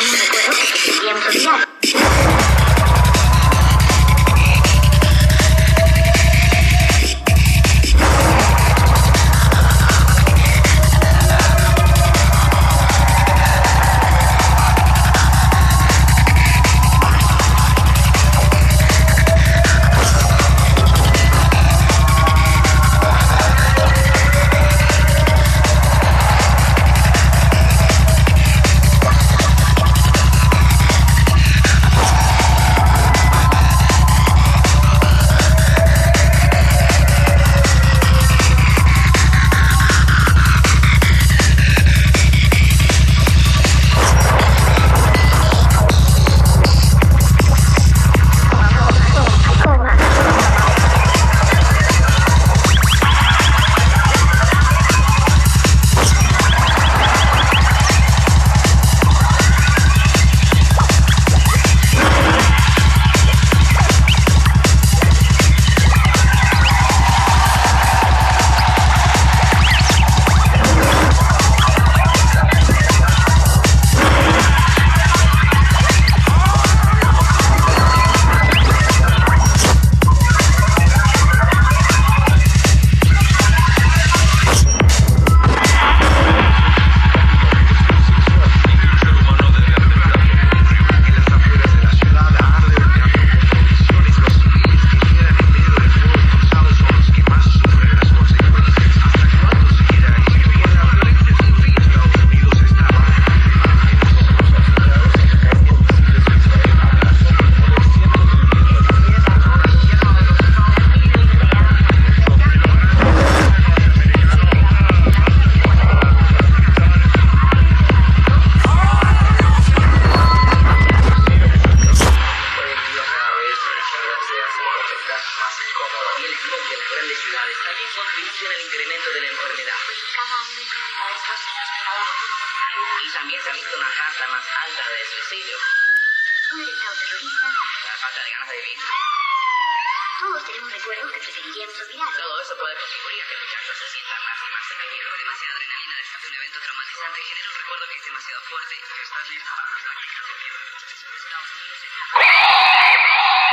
Всем подряд. También se ha visto una tasa más alta de suicidio. La falta de ganas de vivir. Todos tenemos recuerdos que preferiríamos olvidar. Todo eso puede contribuir a que el muchacho se sienta más y más deprimido. Demasiada adrenalina después de un evento traumatizante genera un recuerdo que es demasiado fuerte. ¿Estás lista para las tácticas de miedo? Estados Unidos